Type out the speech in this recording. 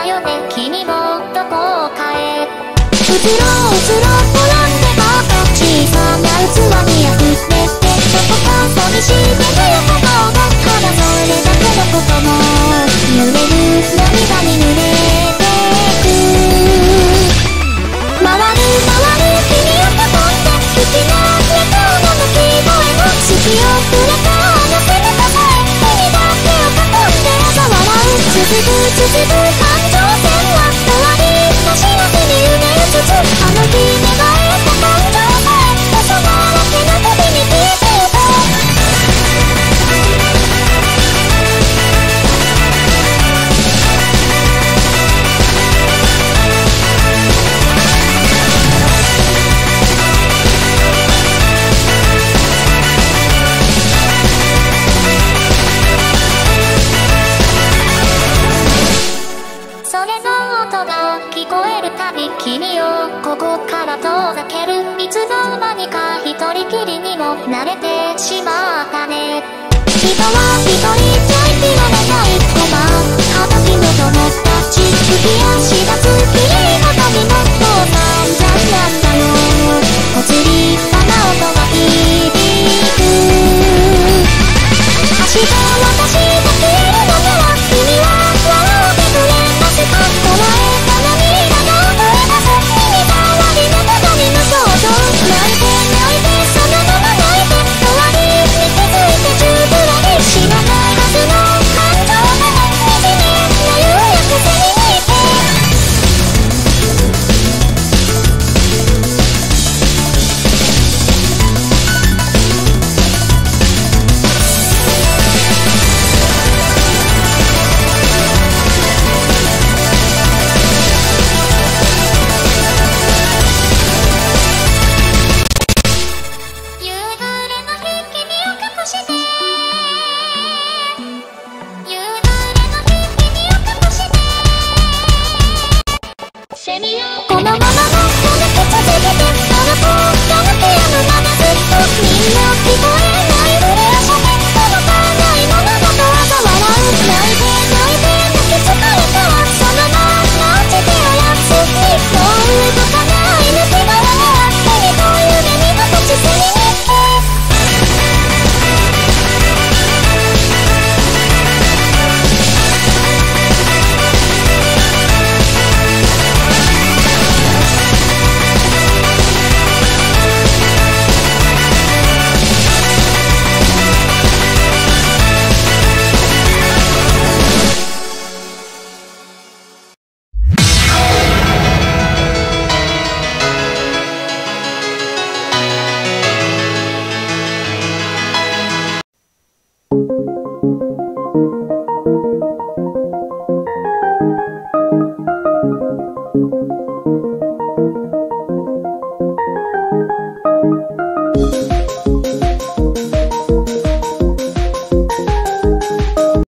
どこかへうつろうつろ転んでばか小さな器に溢れてどこか寂しげな横顔がただそれだけのことも濡れる涙に濡れてく回る回る君を囲んで好きな猫の鳴き声の好きをくれたあの背中さえ手にだけを囲んで朝笑う続く続く君をここから遠ざける。いつの間にか一人きりにも慣れてしまったね。人は一人